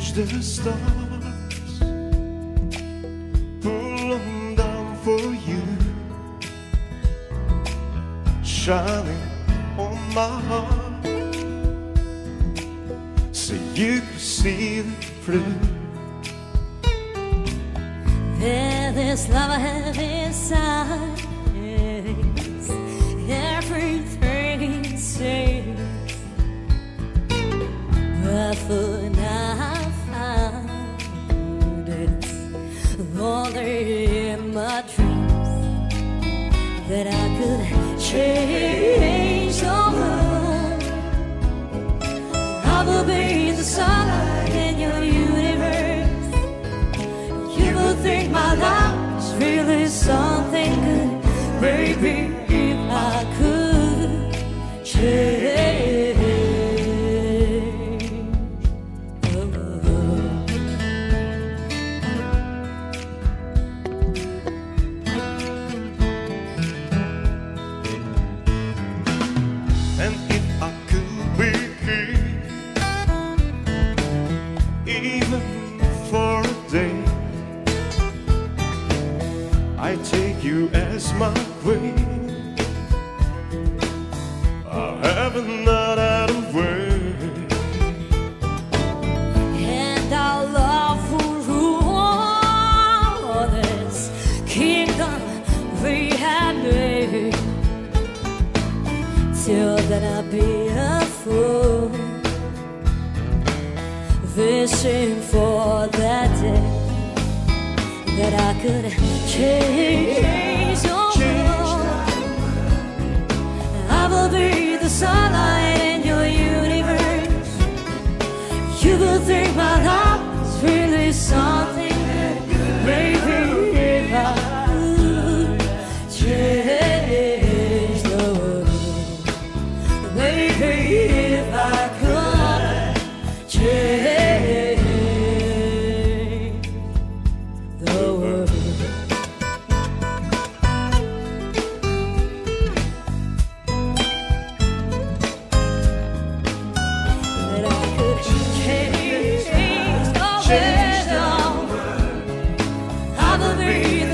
watch the stars pull them down for you, shining on my heart, so you can see them through. There, this love I have inside is everything it says. But when in my dreams that I could change the world. I will be the sunlight in your universe. You will think my life's really something good. Maybe day, I take you as my queen. I haven't that out of way. And our love will rule this kingdom we have made. Till then I'll be a fool, wishing for that day that I could change the world. I will be the sunlight in your universe. You will think my life's really something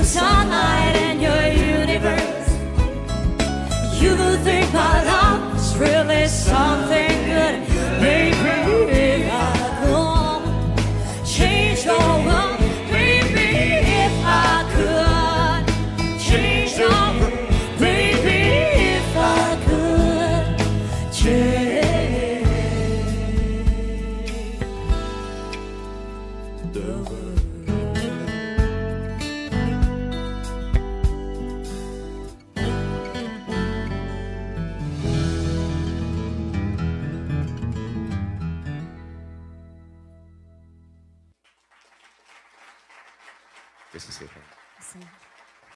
sunlight and your universe. You think my love is really something good. Maybe if I could change the world. Maybe if I could change the world. Maybe if I could change the world. This is it. So-